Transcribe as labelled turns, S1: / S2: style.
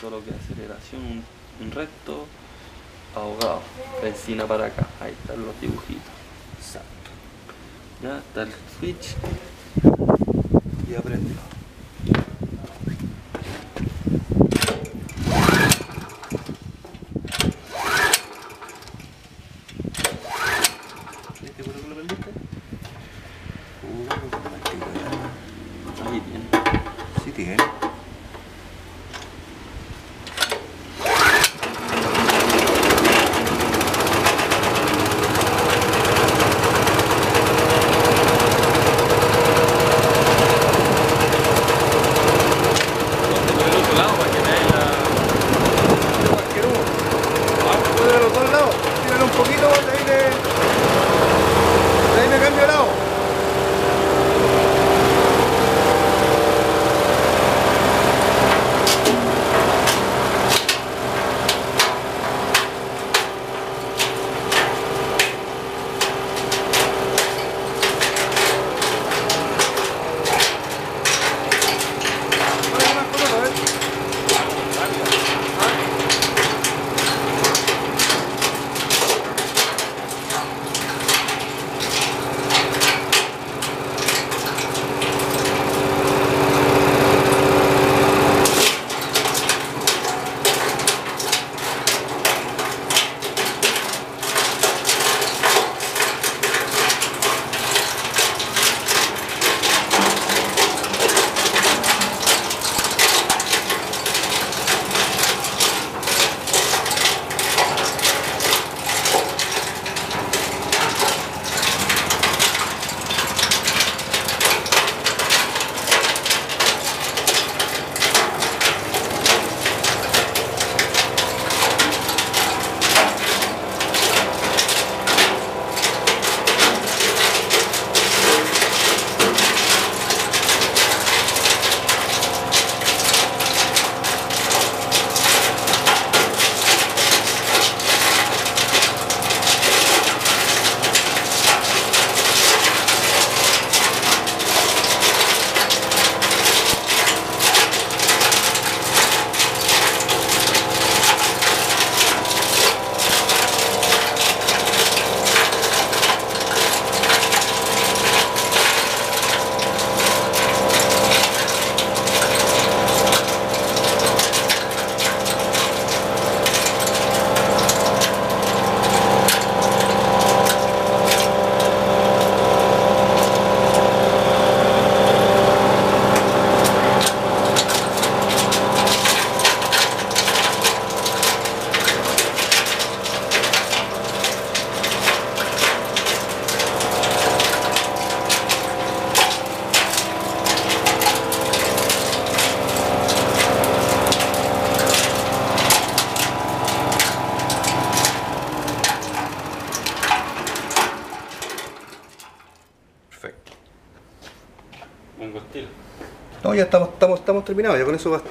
S1: Solo que aceleración, un, recto, ahogado, encina para acá, ahí están los dibujitos. Exacto. Ya está el switch y
S2: aprendemos. Ya estamos, estamos, estamos terminados, ya con eso basta.